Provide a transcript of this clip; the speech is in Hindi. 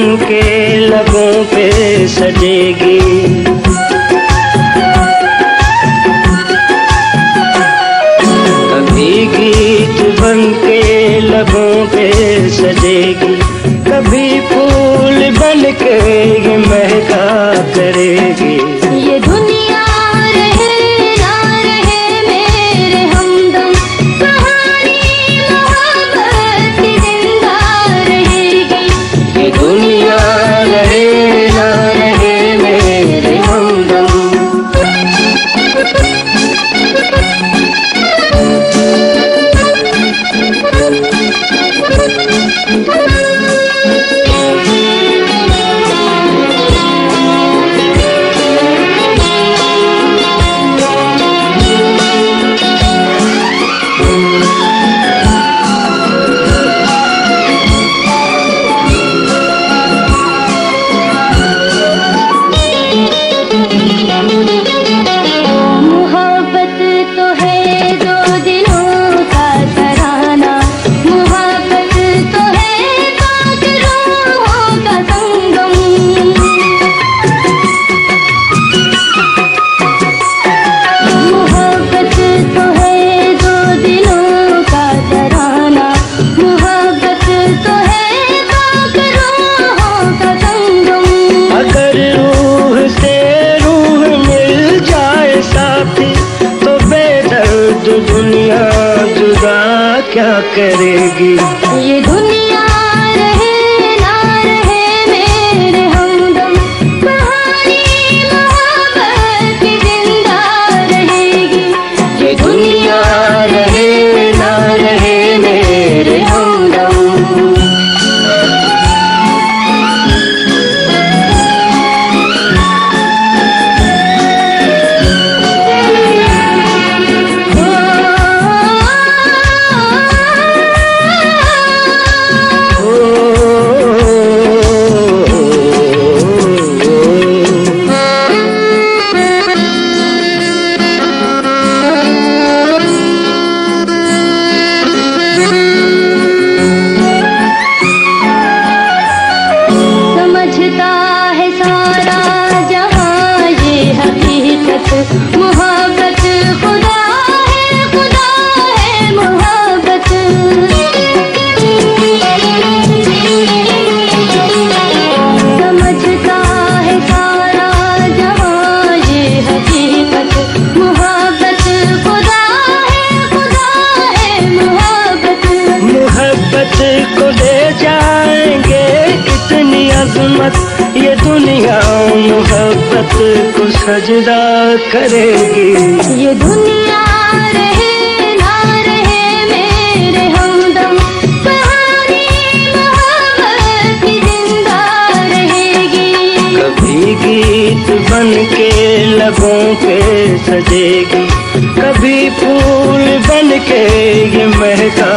के लबों पे सजेगी। क्या करेगी? ये दुनिया цветах. को ले जाएँगे इतनी अजमत। ये दुनिया मोहब्बत को सजदा करेगी। ये दुनिया रहे ना रहे मेरे हमदम। कहानी ज़िंदा रहेगी। कभी गीत बन के लबों पे सजेगी। कभी फूल बन के ये महका